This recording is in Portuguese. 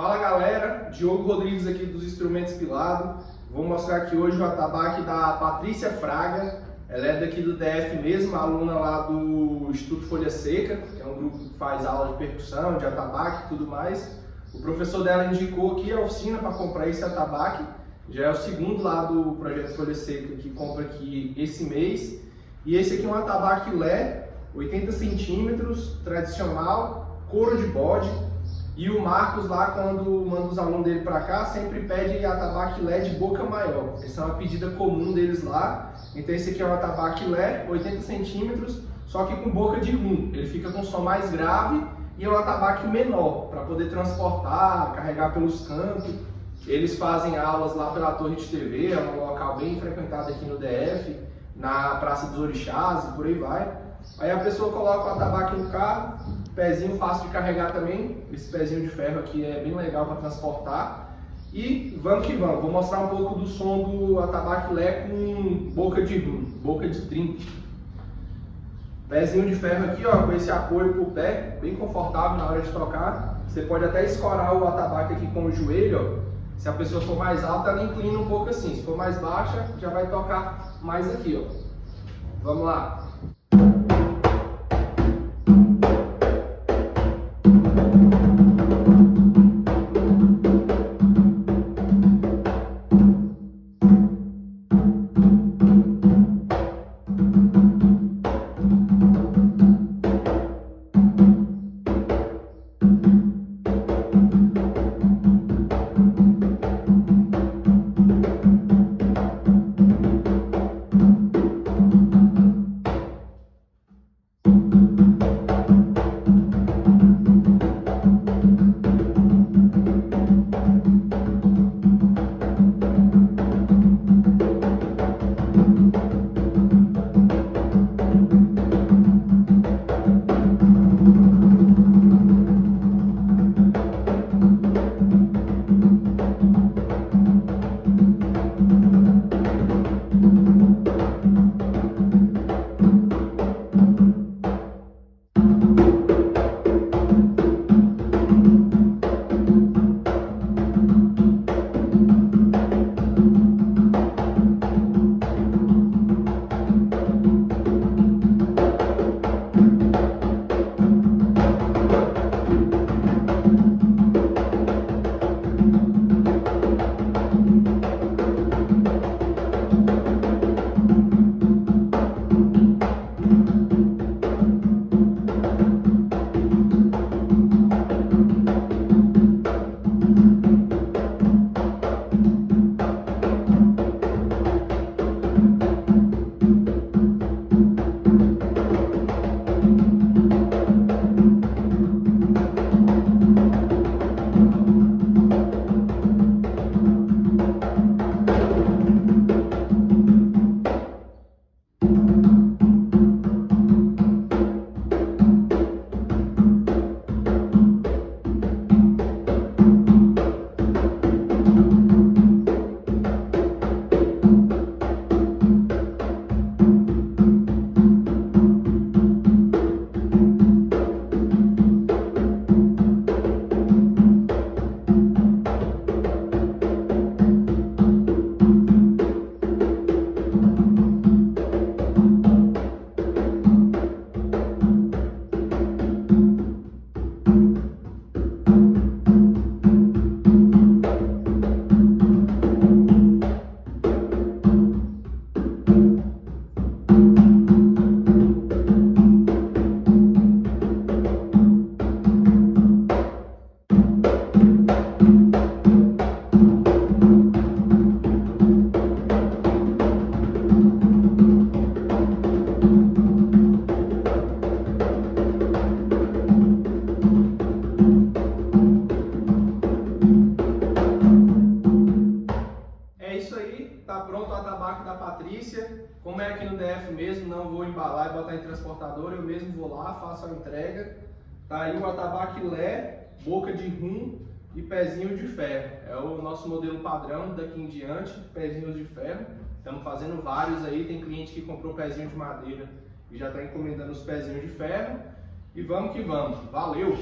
Fala galera, Diogo Rodrigues aqui dos Instrumentos Pilado. Vou mostrar aqui hoje o atabaque da Patrícia Fraga. Ela é daqui do DF mesmo, aluna lá do Instituto Folha Seca, que é um grupo que faz aula de percussão, de atabaque e tudo mais. O professor dela indicou aqui a oficina para comprar esse atabaque. Já é o segundo lá do projeto Folha Seca que compra aqui esse mês. E esse aqui é um atabaque Lé, 80 centímetros, tradicional, couro de bode, e o Marcos lá, quando manda os alunos dele para cá, sempre pede atabaque Lé de boca maior. Essa é uma pedida comum deles lá. Então esse aqui é um atabaque Lé, 80 centímetros, só que com boca de rum. Ele fica com som mais grave e é um atabaque menor, para poder transportar, carregar pelos cantos. Eles fazem aulas lá pela Torre de TV, é um local bem frequentado aqui no DF, na Praça dos Orixás e por aí vai. Aí a pessoa coloca o atabaque no carro, pezinho fácil de carregar também, esse pezinho de ferro aqui é bem legal para transportar. E vamos que vamos, vou mostrar um pouco do som do atabaque Lé com boca de rum, boca de trinco. Pezinho de ferro aqui, ó, com esse apoio pro pé, bem confortável na hora de tocar. Você pode até escorar o atabaque aqui com o joelho, ó. Se a pessoa for mais alta, ela inclina um pouco assim. Se for mais baixa, já vai tocar mais aqui, ó. Vamos lá. Pronto o atabaque da Patrícia. Como é aqui no DF mesmo, não vou embalar e botar em transportador, eu mesmo vou lá, faço a entrega. Tá aí o atabaque Lé, boca de rum e pezinho de ferro. É o nosso modelo padrão daqui em diante, pezinhos de ferro. Estamos fazendo vários aí, tem cliente que comprou pezinho de madeira e já está encomendando os pezinhos de ferro. E vamos que vamos. Valeu!